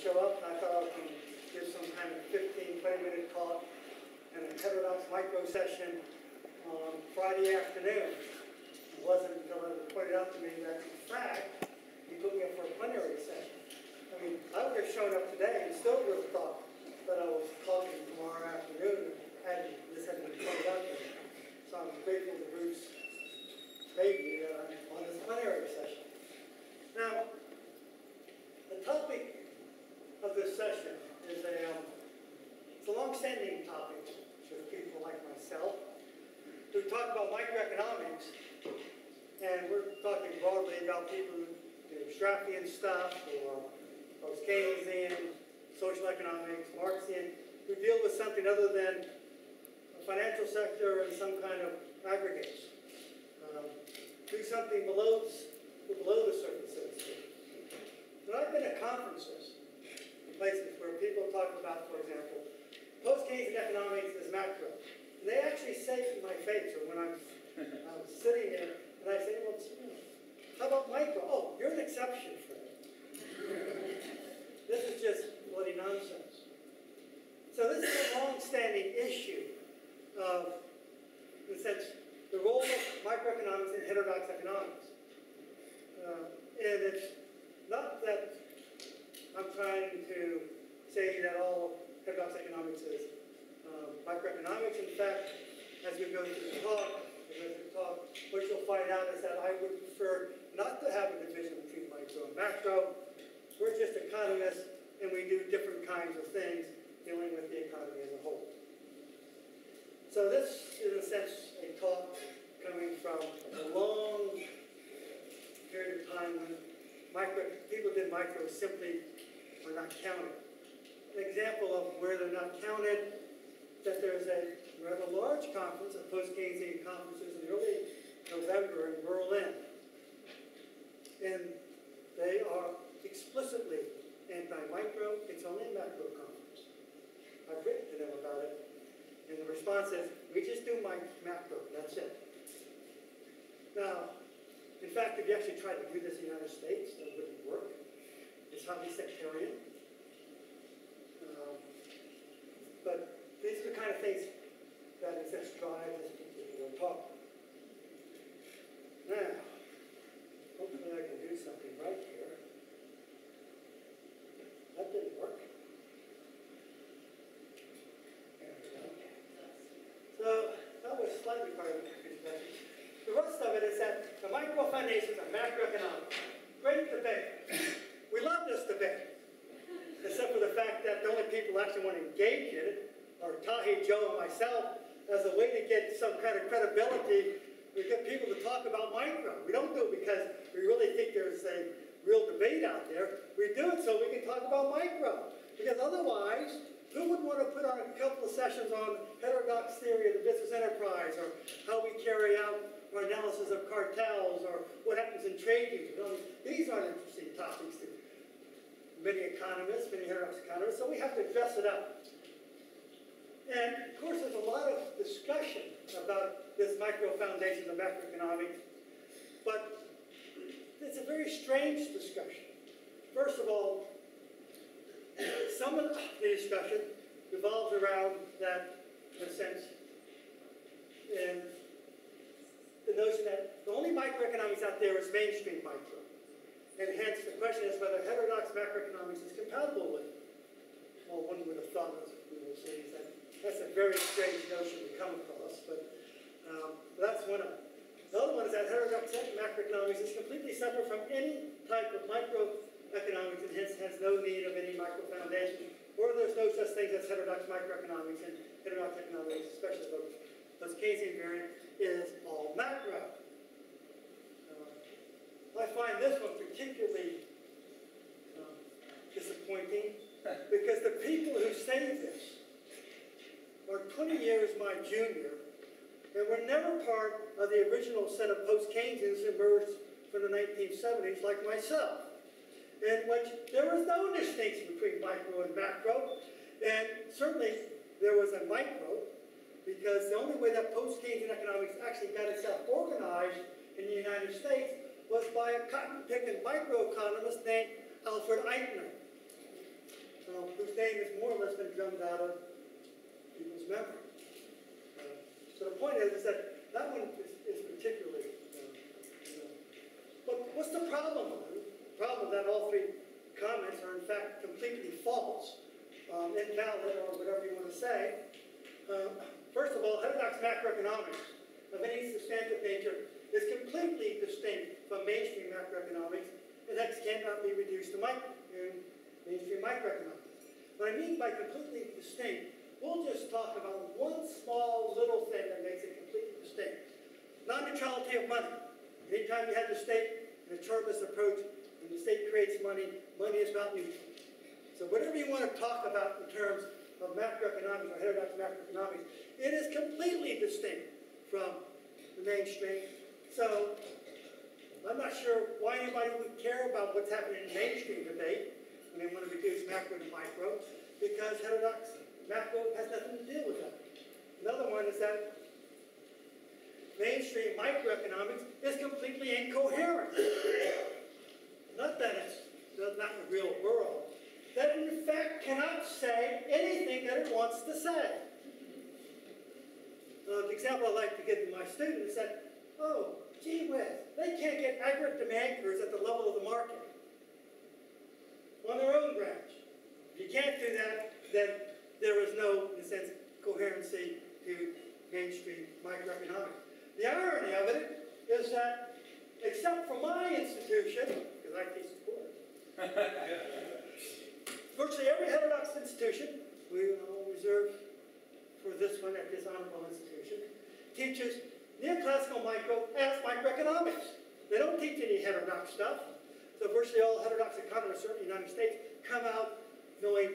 show up. and I thought I would give some kind of 15, 20 minute talk and a heterodox micro session on Friday afternoon. It wasn't until it was pointed out to me that in fact, he put me up for a plenary session. I mean, I would have shown up today and still would have thought that I was talking tomorrow afternoon had this hadn't been pointed out to me. So I'm grateful to Bruce Baby uh, on this plenary session. Now, the topic of this session is a, um, it's a long-standing topic for people like myself who talk about microeconomics, and we're talking broadly about people who do Sraffian stuff or Keynesian, social economics, Marxian, who deal with something other than the financial sector and some kind of aggregates. Um, do something below, below the surface. But I've been at conferences places where people talk about, for example, post-Keynesian economics is macro. And they actually say to my face, or when I'm, I'm sitting there, and I say, well, how about micro? Oh, you're an exception, Fred. this is just bloody nonsense. So this is a long-standing issue of, in a sense, the role of microeconomics in heterodox economics. Uh, and it's not that I'm trying to say that all heterodox economics is um, microeconomics. In fact, as we go through the talk, talk, what you'll find out is that I would prefer not to have a division between micro and macro. We're just economists, and we do different kinds of things dealing with the economy as a whole. So this is, in a sense, a talk coming from a long period of time when micro, people did micro simply were not counted. An example of where they're not counted, that there's a rather large conference, a post-Keynesian conferences in early November in Berlin. And they are explicitly anti-micro, it's only a macro conference. I've written to them about it. And the response is, we just do my macro, that's it. Now, in fact, if you actually tried to do this in the United States, that wouldn't work. It's highly sectarian. Um, but these are the kind of things that, in sense, drive this particular talk. Now, hopefully I can do something right here. That didn't work. So that was slightly part of the presentation. The rest of it is that the micro foundations are macroeconomics. Great debate. We love this debate, except for the fact that the only people who actually want to engage in it are Tae-Hee Jo, and myself as a way to get some kind of credibility. We get people to talk about micro. We don't do it because we really think there's a real debate out there. We do it so we can talk about micro. Because otherwise, who would want to put on a couple of sessions on heterodox theory of the business enterprise or how we carry out our analysis of cartels or what happens in trade unions? These aren't interesting topics to many economists, many heterodox economists, so we have to dress it up. And of course, there's a lot of discussion about this micro foundation of macroeconomics, but it's a very strange discussion. First of all, some of the discussion revolves around that, in a sense, in the notion that the only microeconomics out there is mainstream micro. And hence the question is whether heterodox macroeconomics is compatible with it. Well, one would have thought, as we will see, is that that's a very strange notion to come across, but um, that's one of them. The other one is that heterodox macroeconomics is completely separate from any type of microeconomics and hence has no need of any micro foundation, or there's no such thing as heterodox microeconomics and heterodox economics, especially those, those Keynesian variant, is all macro. Uh, I find this one particularly um, disappointing because the people who say this are 20 years my junior and were never part of the original set of post-Keynesians emerged from the 1970s like myself in which there was no distinction between micro and macro, and certainly there was a micro, because the only way that post-Keynesian economics actually got itself organized in the United States was by a cotton-picking microeconomist named Alfred Eichner. Uh, whose name has more or less been drummed out of people's memory. Uh, so the point is, is that that one is, is particularly. Uh, uh, but what's the problem? The problem that all three comments are in fact completely false, um, invalid, or whatever you want to say. Um, first of all, heterodox macroeconomics of any substantive nature is completely distinct from mainstream macroeconomics and hence cannot be reduced to micro, mainstream microeconomics. What I mean by completely distinct, we'll just talk about one small little thing that makes it completely distinct. Non-neutrality of money. Anytime you have the state in a chartalist approach, when the state creates money, money is not neutral. So whatever you want to talk about in terms of macroeconomics or heterodox macroeconomics, it is completely distinct from the mainstream. So I'm not sure why anybody would care about what's happening in mainstream debate when they want to reduce macro to micro, because heterodox macro has nothing to do with that. Another one is that mainstream microeconomics is completely incoherent. Not that it's not the real world, that in fact cannot say anything that it wants to say. Uh, the example I like to give to my students is that, oh, gee whiz, they can't get aggregate demand curves at the level of the market on their own branch. If you can't do that, then there is no, in a sense, coherency to mainstream microeconomics. The irony of it is that, except for my institution, because I teach sports, virtually every heterodox institution, we will reserve for this one at this honorable institution, teaches neoclassical micro as microeconomics. They don't teach any heterodox stuff. So virtually all heterodox economists, certainly in the United States, come out knowing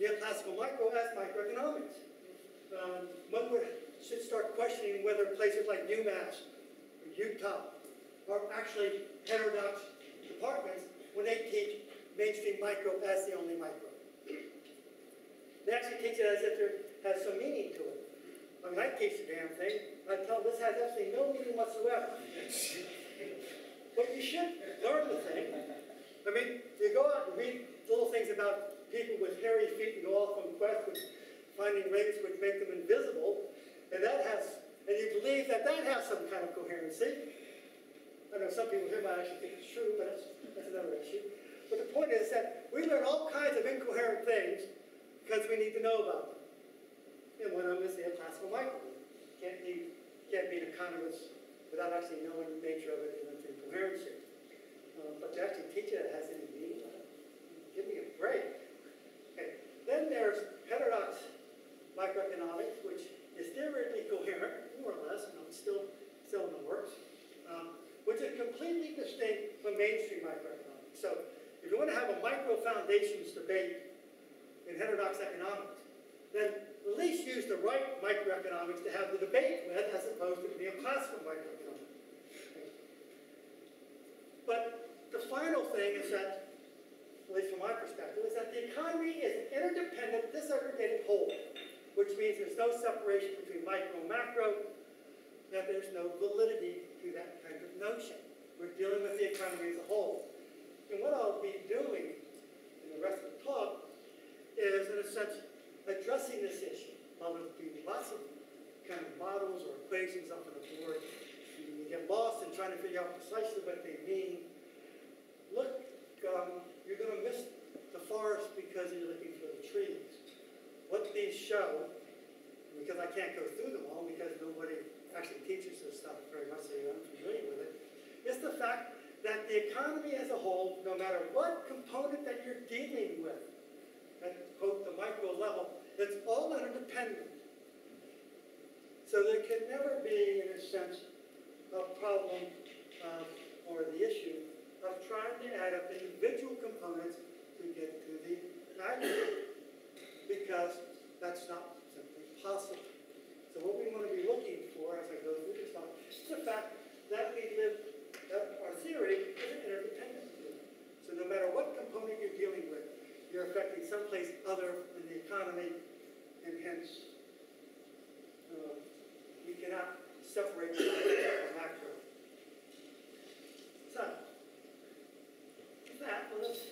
neoclassical micro as microeconomics. Um, one would, should start questioning whether places like UMass or Utah are actually heterodox departments when they teach mainstream micro as the only micro. They actually teach it as if there has some meaning to it. I mean, I teach the damn thing. I tell this has absolutely no meaning whatsoever. but you should learn the thing. I mean, you go out and read little things about people with hairy feet and go off on quests with finding rings which make them invisible, and that has, and you believe that that has some kind of coherency. I know some people here might actually think it's true, but that's, that's another issue. But the point is that we learn all kinds of incoherent things because we need to know about them. And one of them is the classical micro. Can't be, can't be an economist without actually knowing the nature of it and its incoherency. Uh, but to actually teach it has any meaning, give me a break. Then there's heterodox microeconomics, which is theoretically coherent, more or less, it's still, still in the works, um, which is completely distinct from mainstream microeconomics. So if you want to have a micro foundations debate in heterodox economics, then at least use the right microeconomics to have the debate with as opposed to the neoclassical microeconomics. But the final thing is that, from my perspective, is that the economy is an interdependent, disaggregated whole, which means there's no separation between micro and macro, that there's no validity to that kind of notion. We're dealing with the economy as a whole. And what I'll be doing in the rest of the talk is, in a sense, addressing this issue. While there'll be lots of kind of models or equations up on the board, you get lost in trying to figure out precisely what they mean. Look, um, you're going to miss forest because you're looking for the trees. What these show, because I can't go through them all because nobody actually teaches this stuff very much, so you're unfamiliar with it, is the fact that the economy as a whole, no matter what component that you're dealing with, at quote the micro level, it's all interdependent. So there can never be, in a sense, a problem uh, or the issue of trying to add up individual components to get to the aggregate, because that's not simply possible. So what we want to be looking for as I go through this talk is the fact that we live, that our theory is an interdependent theory. So no matter what component you're dealing with, you're affecting someplace other in the economy and hence uh, we cannot separate the macro. So, with that, well, let's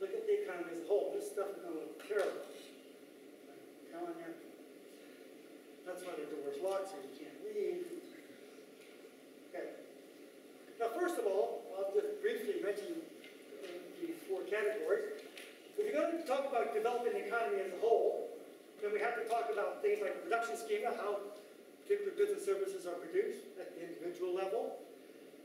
look at the economy as a whole. This stuff is going to look terrible. talk about developing the economy as a whole, then we have to talk about things like production schema, how particular goods and services are produced at the individual level.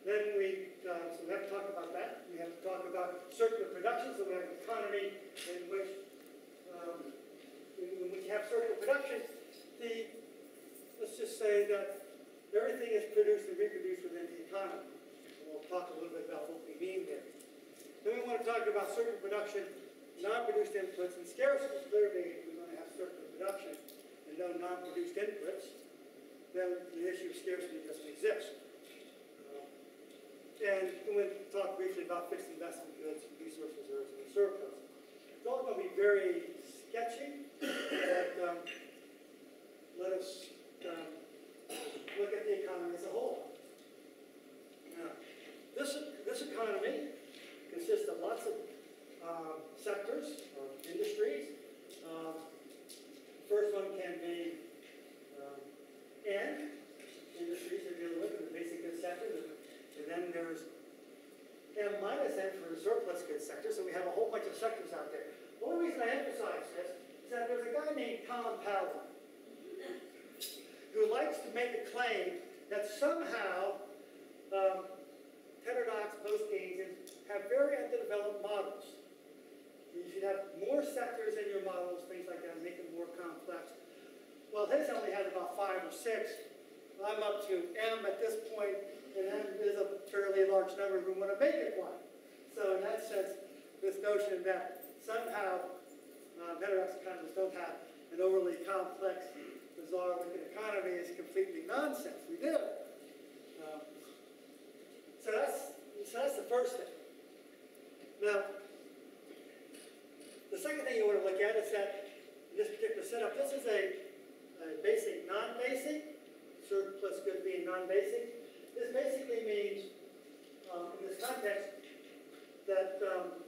Then we, uh, so we have to talk about that. We have to talk about circular production, so we have an economy in which, um, which you have circular production. The, let's just say that everything is produced and reproduced within the economy. And we'll talk a little bit about what we mean there. Then we want to talk about circular production, non-produced inputs, and scarcity. Clearly, if we're going to have circular production and no non-produced inputs, then the issue of scarcity doesn't exist. And we'll talk briefly about fixed investment goods, resource reserves, and surplus. It's all going to be very sketchy, but um, let us um, look at the economy as a whole. Now, this, this economy consists of lots of um, sectors or industries. Um, the first one can be um, N, industries are dealing with in the basic goods sector, and then there's M minus N for the surplus goods sector, so we have a whole bunch of sectors out there. The only reason I emphasize this is that there's a guy named Tom Palley who likes to make a claim that somehow um, heterodox post-Keynesians have very underdeveloped models. You should have more sectors in your models, things like that, make them more complex. Well, his only has about five or six. I'm up to M at this point, and M is a fairly large number we want to make it one. So in that sense, this notion that somehow uh, heterodox economists don't have an overly complex, bizarre looking economy is completely nonsense. We do. Um, so that's so that's the first thing. Now, the second thing you want to look at is that in this particular setup, this is a, a basic non-basic, surplus goods being non-basic. This basically means, um, in this context, that um,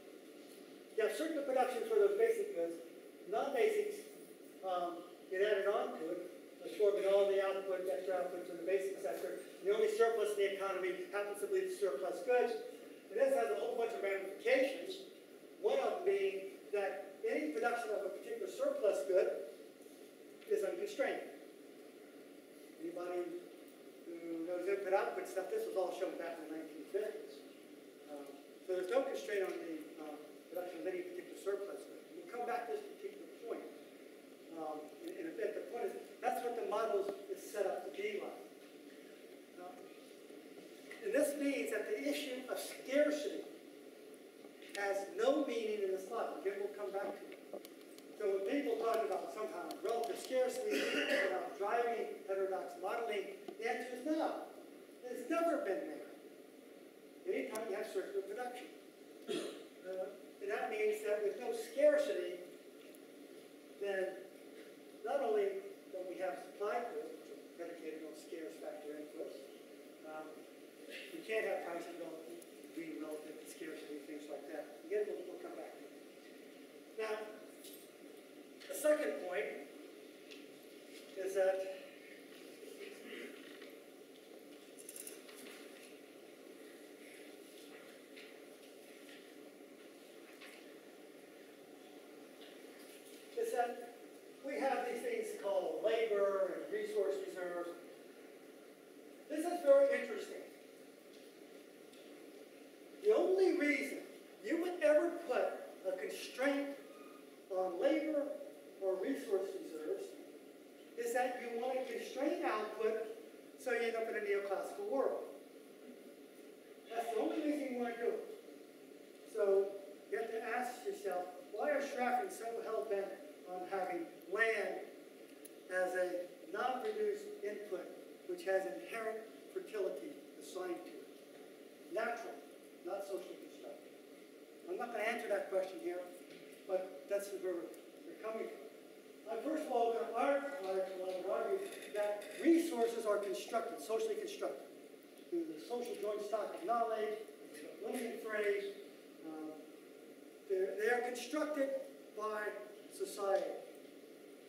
you have circular production for those basic goods. Non-basics um, get added on to it, absorbing all the output, extra output from the basic sector. The only surplus in the economy happens to be the surplus goods. And this has a whole bunch of ramifications. One of them being that any production of a particular surplus good is unconstrained. Anybody who knows input output stuff, this was all shown back in the 1950s. Um, so there's no constraint on the um, production of any particular surplus. We'll come back to this particular point um, in, in a bit. The point is, that's what the model is set up to be like. And this means that the issue of scarcity has no meaning in this model. Again, we'll come back to it. So when people talk about somehow relative scarcity, driving heterodox modeling, the answer is no. It's never been there. Anytime you have circular production. Uh, and that means that with no scarcity, then not only don't we have supply goods, which are predicated on scarce factor inputs, um, we can't have relative, being relative to scarcity, things like that. Again, we'll, we'll come back to it. Now, the second point is that is that we have these things called labor and resource reserves. This is very interesting. The only reason you would ever put a constraint on labor or resource reserves is that you want to constrain output so you end up in a neoclassical world. That's the only reason you want to do it. So you have to ask yourself, why are Sraffians so hell-bent on having land as a non-produced input which has inherent fertility assigned to it? Natural, not socially constructed. I'm not going to answer that question here, but that's where we're coming from. I'm first of all going to argue, argue that resources are constructed, through the social joint stock of knowledge, limiting phrase. Um, are constructed by society.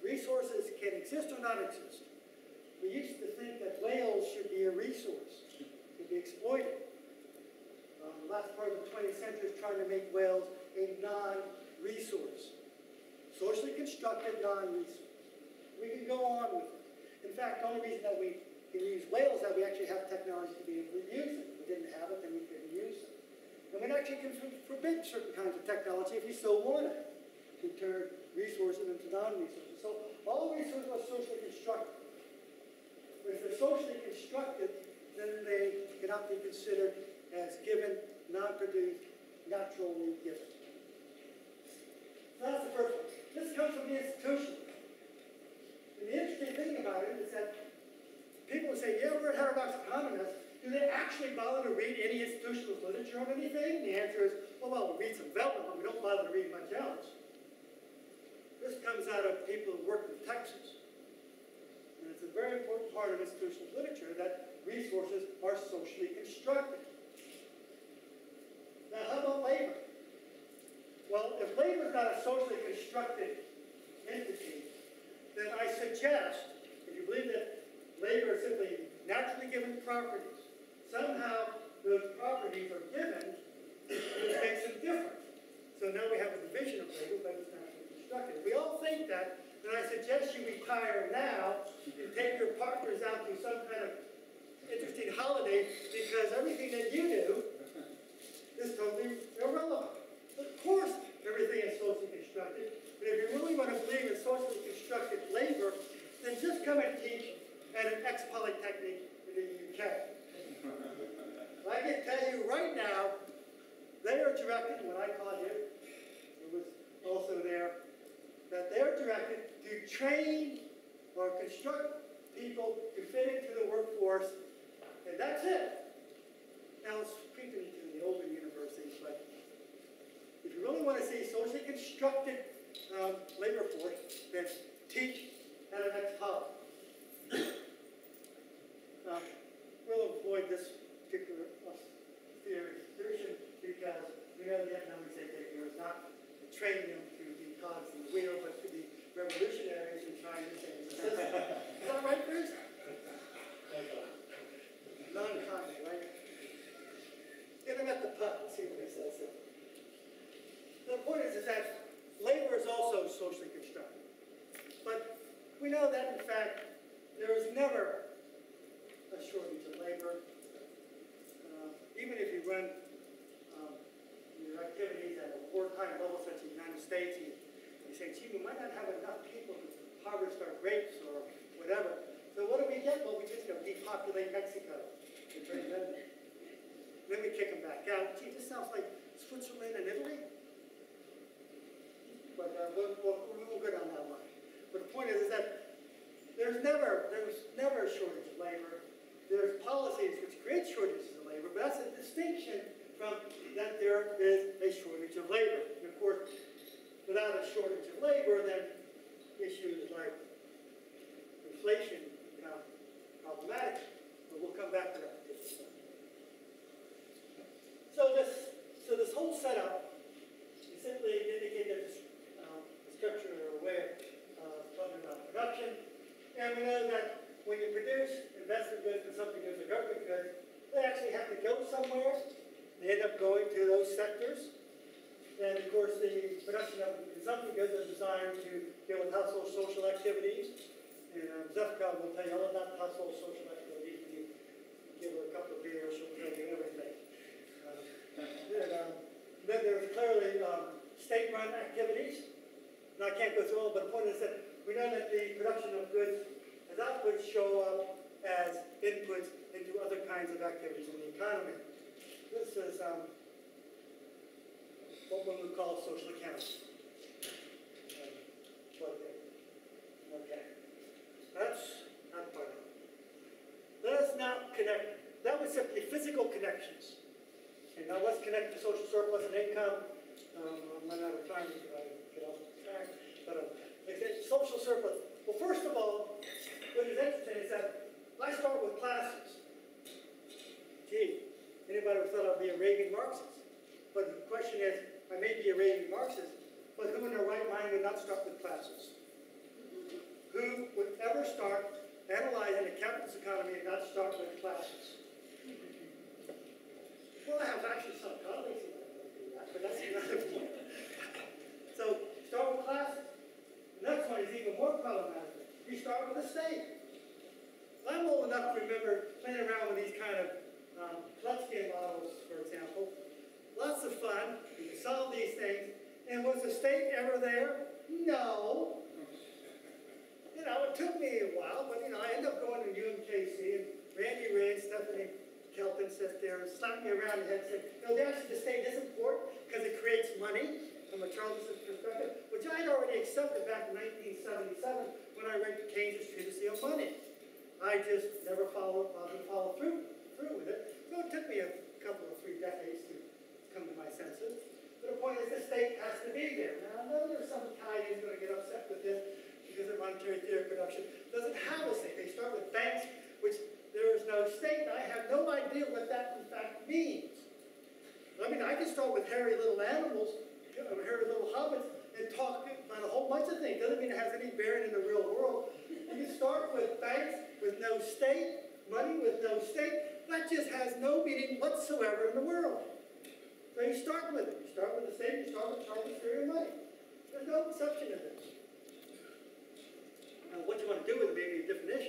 Resources can exist or not exist. We used to think that whales should be a resource, to be exploited. Um, the last part of the 20th century is trying to make whales a non-resource. Socially constructed non-resource. We can go on with it. In fact, the only reason that we can use whales that we actually have technology to be able to use it. If we didn't have it, then we couldn't use it. And we actually can forbid certain kinds of technology if we so wanted to turn resources into non-resources. So all resources are socially constructed. But If they're socially constructed, then they cannot be considered as given, non-produced, naturally given. So that's the first one. This comes from the institution. And the interesting thing about it is that people would say, yeah, we're heterodox economists. Do they actually bother to read any institutional literature on anything? The answer is, well, well, we read some development, but we don't bother to read much else. This comes out of people who work in Texas. And it's a very important part of institutional literature that resources are socially constructed. Now, how about labor? Well, if labor is not a socially constructed entity, then I suggest, if you believe that labor is simply naturally given properties, somehow those properties are given, which makes them different. So now we have a division of labor, but it's naturally constructed. We all think that, then I suggest you retire now and take your partners out to some kind of interesting holiday because everything that you do is totally irrelevant. Of course, everything is socially constructed, but if you really want to believe in socially constructed labor, then just come and teach at an ex-polytechnic in the UK. I can tell you right now, they are directed, when I called you, it was also there, that they're directed to train or construct people to fit into the workforce, and that's it. Now it's creeping into the older universities, but if you really want to see socially constructed um, labor force, then teach at an ex-college. Um, we'll avoid this particular uh, theory because we know the economic safety here is not training them to be cogs in the wheel, but to be revolutionaries in trying to change the system. is that right, Bruce? Non-comic, right? Get him at the pub and see what he says. The point is, is that labor is also socially constructed. But we know that, in fact, there is never a shortage of labor. Uh, even if you run um, your activities at a wartime level, such as the United States, you, you say, gee, we might not have enough people to harvest our grapes or whatever. So what do we get? Well, we just know, depopulate Mexico and bring them in. Then we kick them back out. Gee, this sounds like Switzerland and Italy. But uh, we'll, we'll, we'll go down that line. But the point is, is that there's never, there's never a shortage of labor. There's policies which create shortages of labor, but that's a distinction from that there is a shortage of labor. And of course, without a shortage of labor, then issues like inflation become problematic. But we'll come back to that. So this, so this whole setup is simply indicate that um, structure or way of uh, production. And we know that when you produce investment goods, consumption goods, or government goods, they actually have to go somewhere. They end up going to those sectors. And of course, the production of consumption goods are designed to deal with household social activities. And um, Zdravka will tell you all about household social activities. If you give her a couple of beers, she'll tell you everything. And, um, then there's clearly um, state-run activities. And I can't go through all, but the point is that we know that the production of goods as outputs show up as inputs into other kinds of activities in the economy. This is um, what one would call social accounting. Okay. That's not part of it. Let us now connect. That was simply physical connections. And now let's connect the social surplus and income. Um, I'm running out of time to get off track. But uh, social surplus. Well, first of all, what is interesting is that I start with classes. Gee, anybody would thought I'd be a Reagan Marxist? But the question is, I may be a Reagan Marxist, but who in their right mind would not start with classes? Who would ever start analyzing a capitalist economy and not start with classes? Well, I have actually some colleagues who do that, but that's another point. So start with classes. The next one is even more problematic. You start with the state. I'm old enough to remember playing around with these kind of um, Klutzkin models, for example. Lots of fun. You can solve these things. And was the state ever there? No. You know, it took me a while, but you know, I ended up going to UMKC and Randy Wray and Stephanie Kelton sat there and slapped me around the head and said, no, actually the state is important because it creates money from a chartalist perspective, which I had already accepted back in 1977 when I read Keynes' Treatise on Money. I just never followed, bothered to follow through, through with it. So it took me a couple of three decades to come to my senses. But the point is, the state has to be there. Now, I know there's some guy who's going to get upset with this because of monetary theory production. Doesn't have a state. They start with banks, which there is no state, and I have no idea what that in fact means. I mean, I can start with hairy little animals, you know, hairy little hobbits, and talk about a whole bunch of things. Doesn't mean it has any bearing in the real world. You start with banks with no state, money with no state. That just has no meaning whatsoever in the world. So you start with it. You start with the state, you start with Charlie's theory of money. There's no exception to this. Now, what you want to do with it may be a different issue.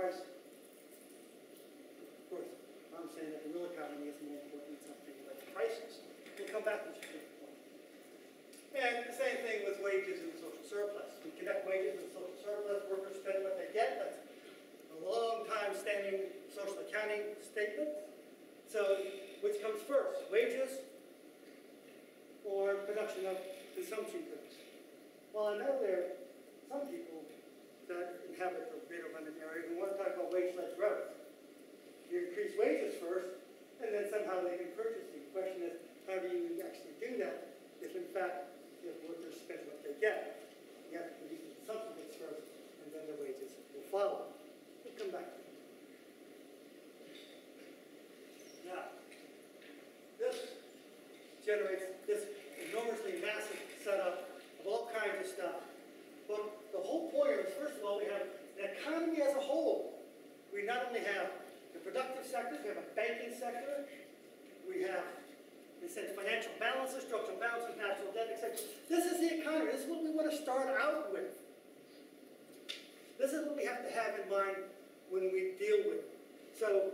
Pricing. Of course, I'm saying that the real economy is more important than something like prices. We'll come back to this point. And the same thing with wages and social surplus. We connect wages and social surplus, workers spend what they get. That's a long time standing social accounting statement. So, which comes first, wages or production of consumption goods? Well, I know there are some people that inhabit the greater London area who want to talk about wage-led growth. You increase wages first, and then somehow they can purchase. The question is, how do you actually do that if in fact, if workers spend what they get? You have to produce the consumption first, and then the wages will follow. We'll come back to that. Now, this generates this enormously massive setup of all kinds of stuff. But the whole point is, first of all, we have an economy as a whole. We not only have the productive sectors, we have a banking sector, we have, a sense, financial balances, structural balances, national debt, etc. This is the economy. This is what we want to start out with. This is what we have to have in mind when we deal with it. So,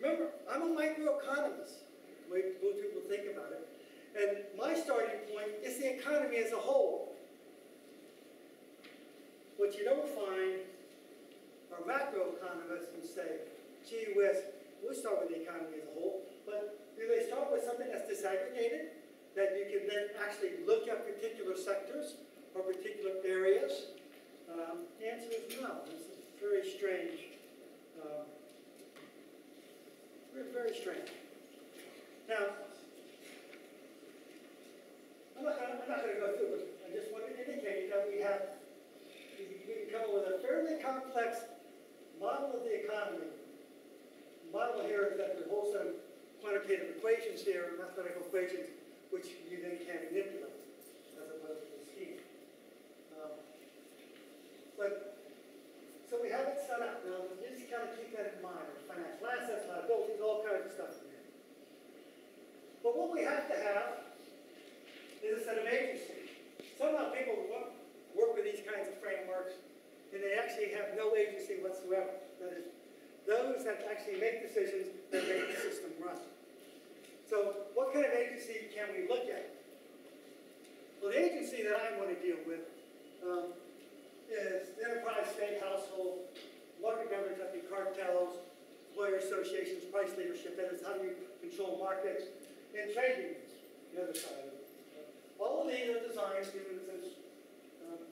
remember, I'm a microeconomist, the way most people think about it. And my starting point is the economy as a whole. What you don't find are macroeconomists who say, gee whiz, we'll start with the economy as a whole, but do they start with something that's disaggregated, that you can then actually look at particular sectors or particular areas? Um, the answer is no. Is very strange. Um, very, strange. Now, I'm not I'm not gonna go through it. I just want to indicate that we have, we we can come up with a fairly complex model of the economy. Model here is that whole set of quantitative equations here, mathematical equations, which you then can manipulate as opposed to the scheme. Um, But, so we have it set up now, you just kind of keep that in mind, financial assets, liabilities, all kinds of stuff in there. But what we have to have is a set of agency. Somehow people work, work with these kinds of frameworks, and they actually have no agency whatsoever. That is, those that actually make decisions that make the system run. So what kind of agency can we look at? Well, the agency that I want to deal with um, is enterprise, state, household, market governance, that be cartels, employer associations, price leadership, that is how do you control markets, and trade unions, the other side of it. All of these are designed to um,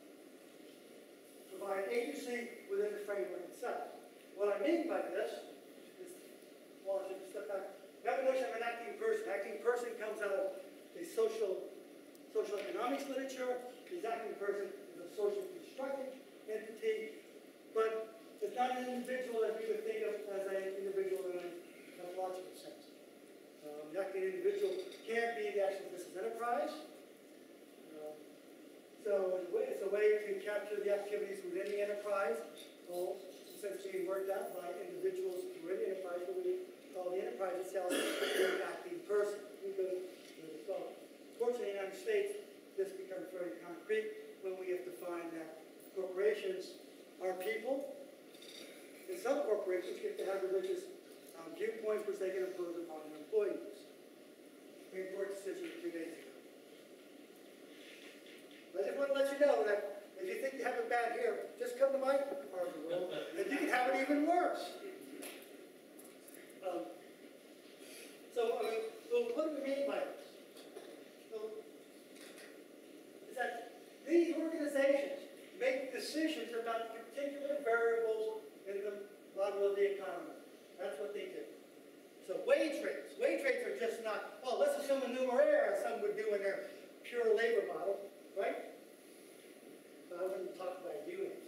provide agency within the framework itself. What I mean by this is, well, I should step back. A notion of an acting person. Acting person comes out of the social, social economics literature. The person is a social constructive entity, but it's not an individual as we would think of as an individual in a pathological sense. Um, the acting individual can't be the actual business enterprise. Uh, So it's a way- it's a way to capture the activities within the enterprise, all essentially worked out by individuals within the enterprise, what we call the enterprise itself, the acting person. who goes with the phone. Fortunately, in the United States, this becomes very concrete when we have to find that corporations are people. And some corporations get to have religious um, viewpoints which they can impose upon their employees. Supreme Court decision two days ago. I just want to let you know that if you think you have it bad here, just come to my part of the world, and you can have it even worse. Um, so, I mean, so what do we mean by this? So, is that these organizations make decisions about particular variables in the model of the economy. That's what they do. So wage rates, wage rates are just not, well, let's assume a numeraire, as some would do in their pure labor model, right? But I wouldn't talk about units.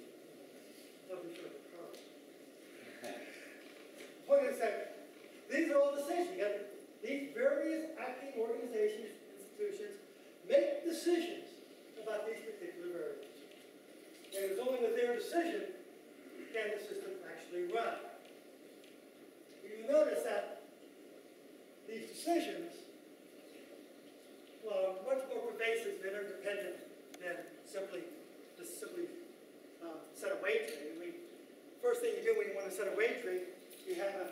Nothing of a Point is that these are all decisions. You these various acting organizations, institutions, make decisions about these particular variables. And it's only with their decision can the system actually run. You notice that these decisions, well, are much more pervasive and interdependent than simply, just simply um, set a wage rate. I mean, first thing you do when you want to set a wage rate, you have a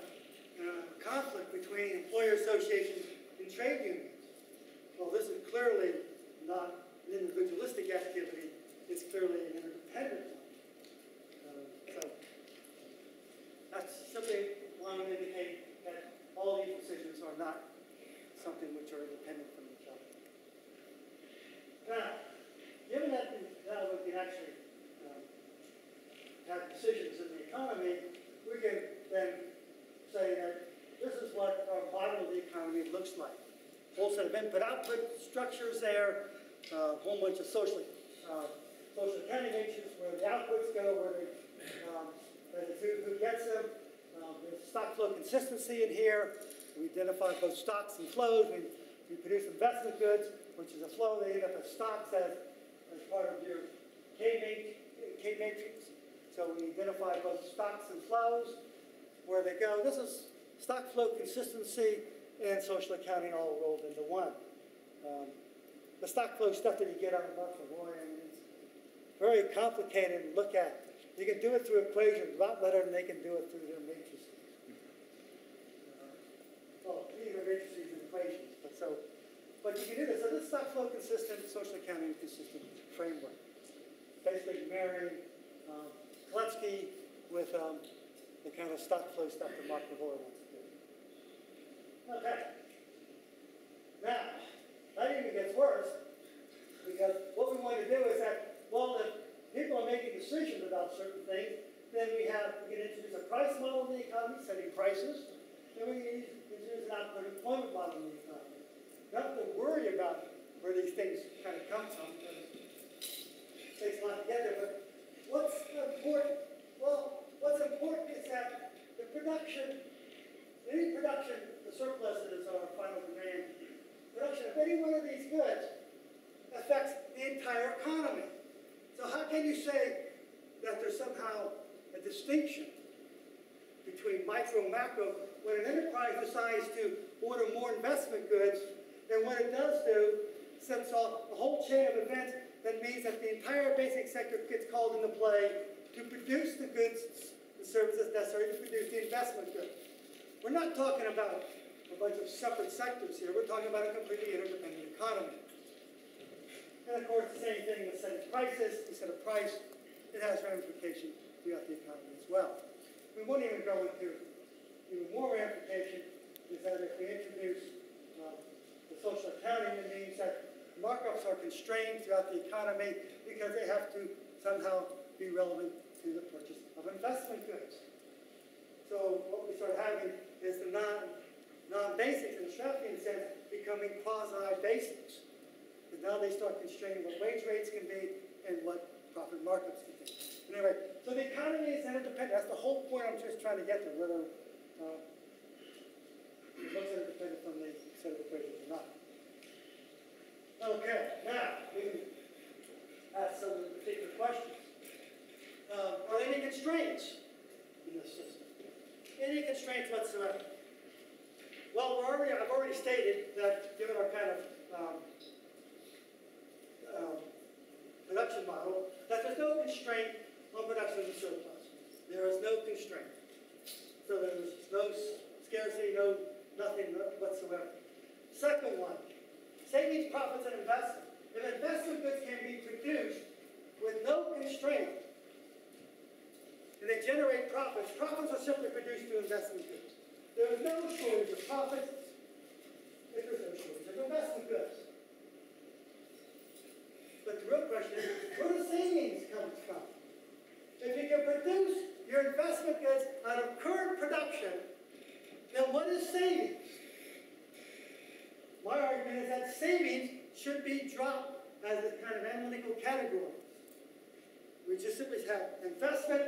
uh, conflict between employer associations and trade unions. Well, this is clearly not an individualistic activity, it's clearly an interdependent one. Um, so, that's simply want to indicate that all these decisions are not something which are independent from each other. Now, given that we, now we can actually um, have decisions in the economy, we can then say that this is what our model of the economy looks like. Whole input-output structures there, a uh, whole bunch of social, uh, social matrices where the outputs go, where um, who, who gets them. Um, there's stock flow consistency in here. We identify both stocks and flows. We, we produce investment goods, which is a flow. They end up as stocks as, as part of your K, K matrix. So we identify both stocks and flows, where they go. This is stock flow consistency and social accounting all rolled into one. Um, the stock flow stuff that you get on a monthly warning is very complicated to look at. You can do it through equations a lot better than they can do it through their matrices. well, neither of interested in equations, but so, but you can do this. So this stock flow consistent, social accounting consistent framework. Basically marrying um, Kalecki with um, the kind of stock flow stuff that Marc Lavoie wants to do. Okay. Now, that even gets worse, because what we want to do is that, well, if people are making decisions about certain things, then we have, we can introduce a price model in the economy, setting prices, then we can introduce an output employment model in the economy. Not to worry about where these things kind of come from, it takes a lot to get there, but what's important? Well, what's important is that the production, any production, the surplus is our final demand, production of any one of these goods affects the entire economy. So how can you say that there's somehow a distinction between micro and macro when an enterprise decides to order more investment goods and what it does do sets off a whole chain of events that means that the entire basic sector gets called into play to produce the goods and services necessary to produce the investment goods. We're not talking about a bunch of separate sectors here. We're talking about a completely interdependent economy. And of course, the same thing with setting prices. You set a price, it has ramifications throughout the economy as well. We won't even go into even more ramification is that if we introduce uh, the social accounting, it means that markups are constrained throughout the economy because they have to somehow be relevant to the purchase of investment goods. So what we start having is the non, non-basics the Sraffian sense becoming quasi-basics. Because now they start constraining what wage rates can be and what profit markups can be. Anyway, so the economy is interdependent. That's the whole point I'm just trying to get to, whether uh, it looks interdependent from the set of equations or not. Okay, now we can ask some of the particular questions. Uh, are there any constraints in this system? Any constraints whatsoever? Well, already, I've already stated that given our kind of um, um, production model, that there's no constraint on production of surplus. There is no constraint. So there's no scarcity, no nothing whatsoever. Second one, savings, profits, and investment. If investment goods can be produced with no constraint, and they generate profits, profits are simply produced through investment goods. There is no shortage of profits if there's no shortage of investment goods. But the real question is, where do savings come from? If you can produce your investment goods out of current production, then what is savings? My argument is that savings should be dropped as a kind of analytical category. We just simply have investment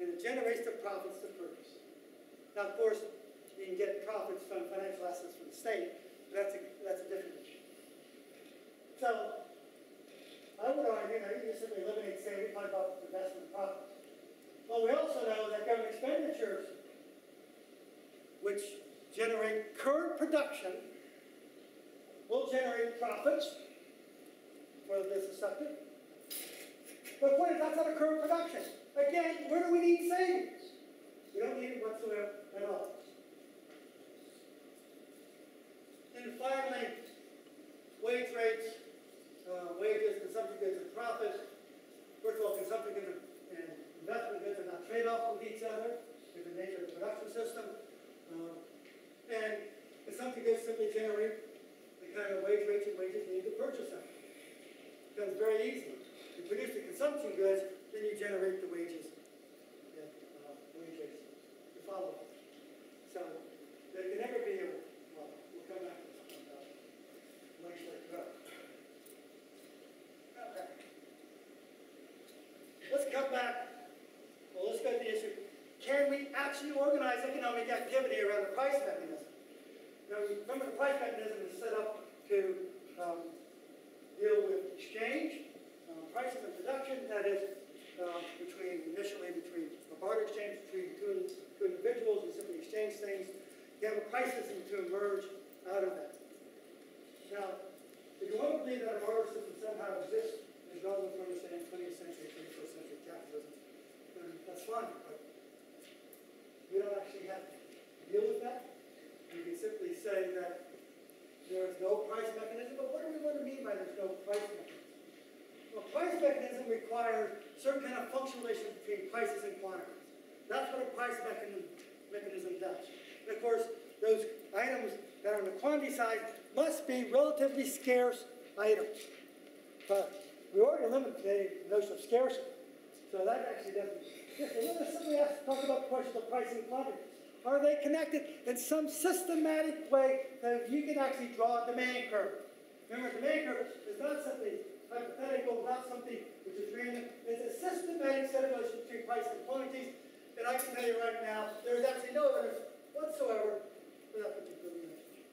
and it generates the profits to purchase. Now, of course, you can get profits from financial assets from the state, but that's a, that's a different issue. So, I would argue that you simply eliminate savings by about investment profits. But we also know that government expenditures, which generate current production, will generate profits for the business sector. But what if that's not a current production? Again, where do we need savings? We don't need it whatsoever at all. And finally, wage rates, uh, wages, consumption goods, and profits. First of all, consumption goods and investment goods are not trade-off with each other in the nature of the production system. Uh, and consumption goods simply generate the kind of wage rates and wages needed to purchase them. It becomes very easy. You produce the consumption goods, then you generate the wages and uh, wage rates to follow. So there can never be a, well, we'll come back to something about legislative growth. Okay. Let's come back. Well, let's go to the issue. Can we actually organize economic activity around the price mechanism? Now, remember the price mechanism is set up to um, deal with exchange, um, prices of production, that is, uh, between, initially between a barter exchange between two, two individuals, you simply exchange things. You have a price system to emerge out of that. Now, if you want to believe that a barter system somehow exists, is relevant same 20th century, 21st century capitalism, then that's fine, but we don't actually have to deal with that. You can simply say that there is no price mechanism, but what do we want to mean by there's no price mechanism? Well, price mechanism requires certain kind of functional relation between prices and quantities. That's what a price mechanism, mechanism does. And of course, those items that are on the quantity side must be relatively scarce items. But we already eliminated the notion of scarcity. So that actually doesn't. And then somebody asked, talk about of price and quantity. Are they connected in some systematic way that you can actually draw a demand curve? Remember, demand curve is not something hypothetical, not something which is random. It's a systematic set of relations between price and quantities. And I can tell you right now, there's actually no evidence whatsoever for that particular relationship.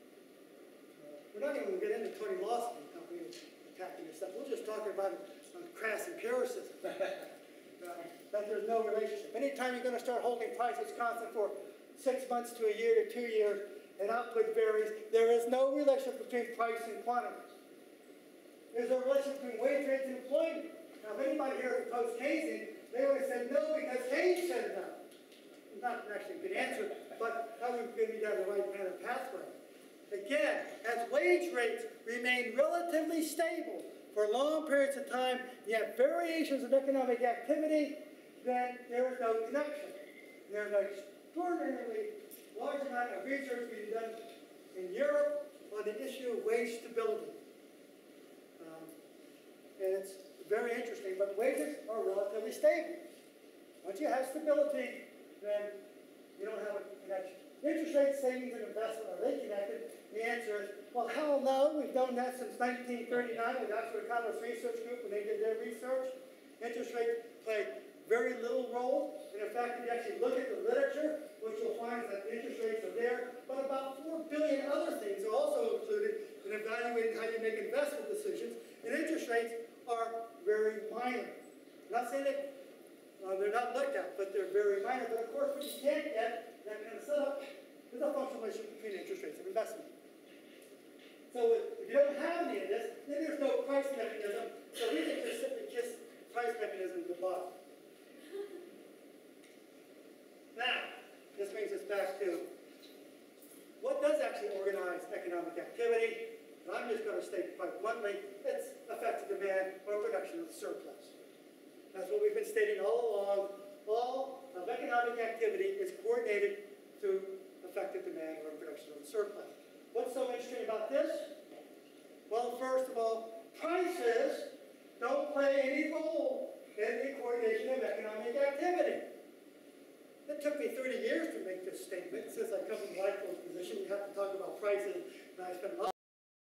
We're not even going to get into Tony Lawson company attacking this stuff. We're just talking about um, crass empiricism. that there's no relationship. Anytime you're going to start holding prices constant for six months to a year to two years, and output varies, there is no relationship between price and quantity. There's a relationship between wage rates and employment. Now, if anybody here is a Post Keynesian, they would have said no because Keynes said no. Not actually a good answer, but that would me down the right kind of pathway. Again, as wage rates remain relatively stable for long periods of time, you have variations in economic activity, then there is no connection. There's an extraordinarily large amount of research being done in Europe on the issue of wage stability. Um, and it's very interesting, but wages are relatively stable. Once you have stability, then you don't have a connection. Interest rate savings and investment, are they connected? The answer is, well, hell no. We've done that since 1939 with Oxford Economists Research Group when they did their research. Interest rates play very little role. And in fact, if you actually look at the literature, what you'll find is that interest rates are there, but about 4 billion other things are also included in evaluating how you make investment decisions. And interest rates are very minor. I'm not saying that uh, they're not looked at, but they're very minor. But of course, what you can't get, that kind of setup, is a functional relationship between interest rates and investment. So if you don't have any of this, then there's no price mechanism. So we can just simply kiss price mechanism goodbye. Now, this brings us back to what does actually organize economic activity? And I'm just going to state quite bluntly, it's effective demand or production of surplus. That's what we've been stating all along. All of economic activity is coordinated through effective demand or production of surplus. What's so interesting about this? Well, first of all, prices don't play any role in the coordination of economic activity. It took me 30 years to make this statement. Since I come from Michael's position, you have to talk about prices, and I spent a lot